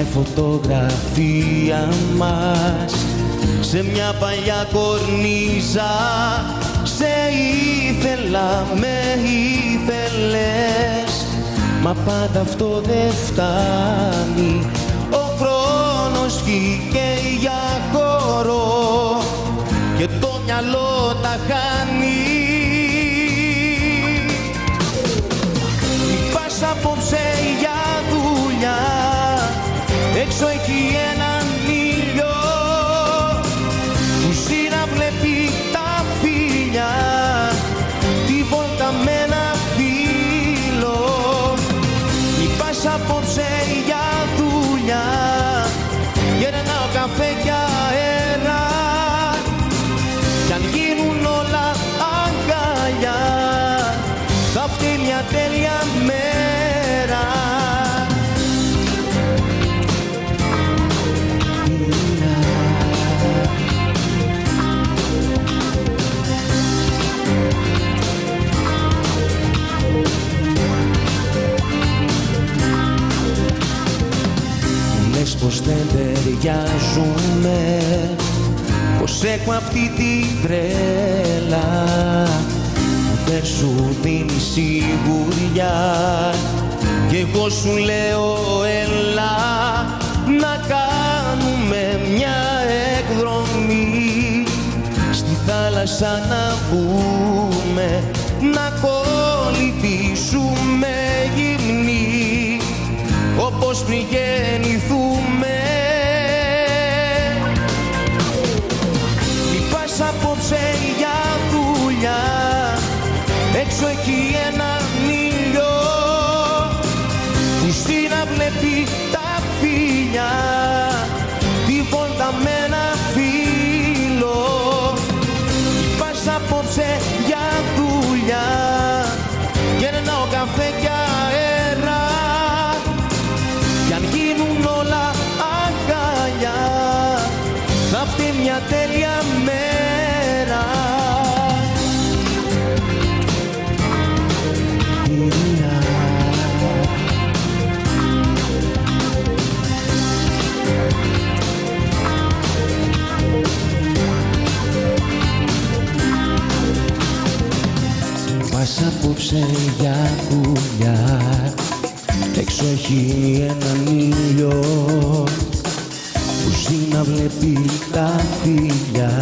η φωτογραφία μας σε μια παλιά κορνίζα. Σε ήθελα, με ήθελες μα πάντα αυτό δεν φτάνει. Ο χρόνος βγήκε για χώρο και το μυαλό τα χάνει έξω ταιριάζουμε Πως έχω αυτή τη τρέλα που Δεν σου δίνει σιγουριά. Κι εγώ σου λέω έλα Να κάνουμε μια εκδρομή. Στη θάλασσα να μπούμε Να κολυμπήσουμε γυμνοί όπως πριν έναν ήλιο που ζει να βλέπει τα φίλια τη βόλτα με ένα φίλο. Μη πας απόψε για δουλειά γερνάω καφέ και αέρα. Κι αν γίνουν όλα αγκαλιά θα φταίει μια τέλεια Πας απόψε για δουλειά Έξω έχει έναν ήλιο που ζει να βλέπει τα φίλια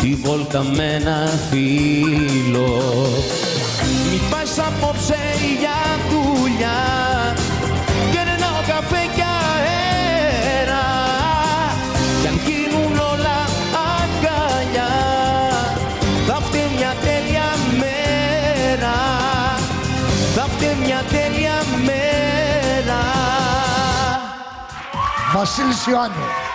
τη βόλτα με ένα φίλο. Μη πας απόψε για δουλειά Γερνάω καφέ και αέρα. Κι αν γίνουν όλα αγκαλιά θα φταίει μια θα φταίει μια τέλεια μέρα Βασίλης Ιωάννου.